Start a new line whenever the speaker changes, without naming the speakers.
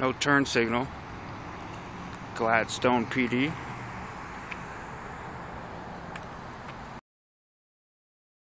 No turn signal. Gladstone PD.